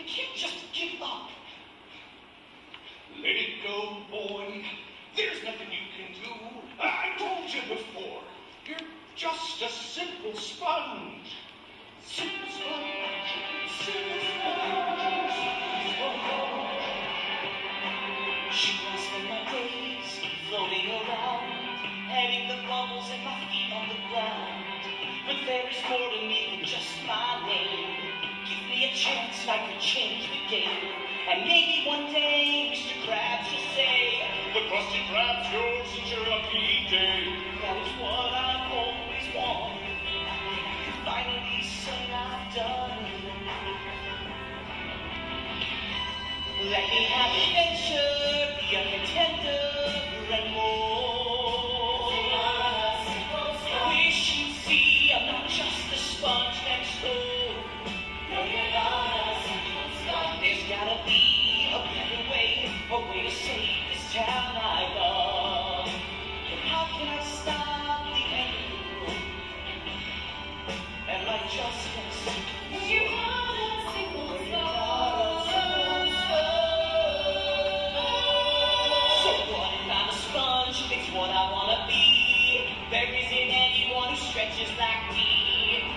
We can't just give up. Let it go, boy. There's nothing you can do. I told you before. You're just a simple sponge. Simple sponge. Simple sponge. Simple sponge. She wants spend my days floating around, having the bubbles and my feet on the ground. But there is more to me than just my name. I could change the game. And maybe one day Mr. Krabs will say, The Krusty Krab's yours since your lucky day. That what I've always wanted. I finally say I've done. Let me have adventure, be a contender, and more.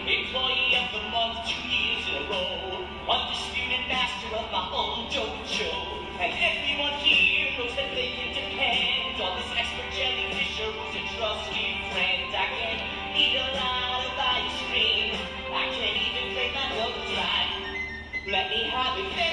Employee of the month two years in a row. Undisputed master of my own dojo. Let me have adventure.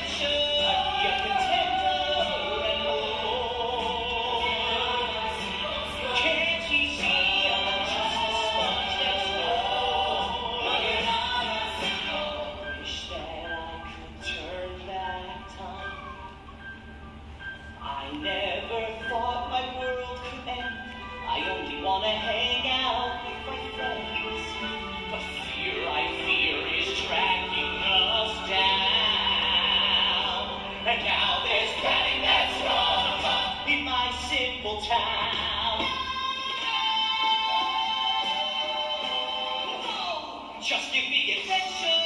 Just give me adventure.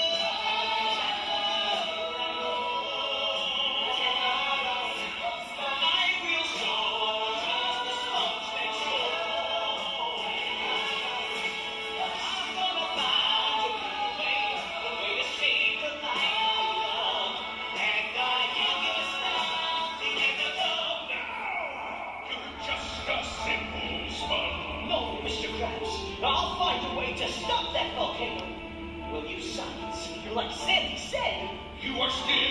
Like Sandy said? You are still